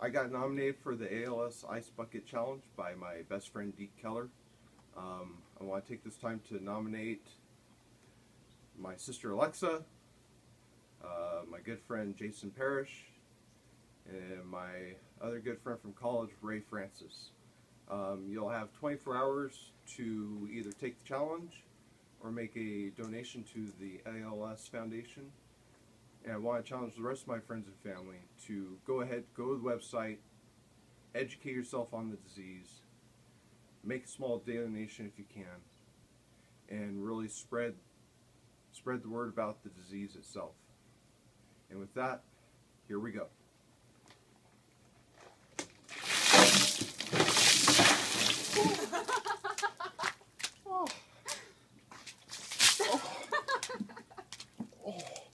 I got nominated for the ALS Ice Bucket Challenge by my best friend Deke Keller. Um, I want to take this time to nominate my sister Alexa, uh, my good friend Jason Parrish, and my other good friend from college, Ray Francis. Um, you'll have 24 hours to either take the challenge or make a donation to the ALS Foundation. And I want to challenge the rest of my friends and family to go ahead, go to the website, educate yourself on the disease, make a small donation if you can, and really spread spread the word about the disease itself. And with that, here we go.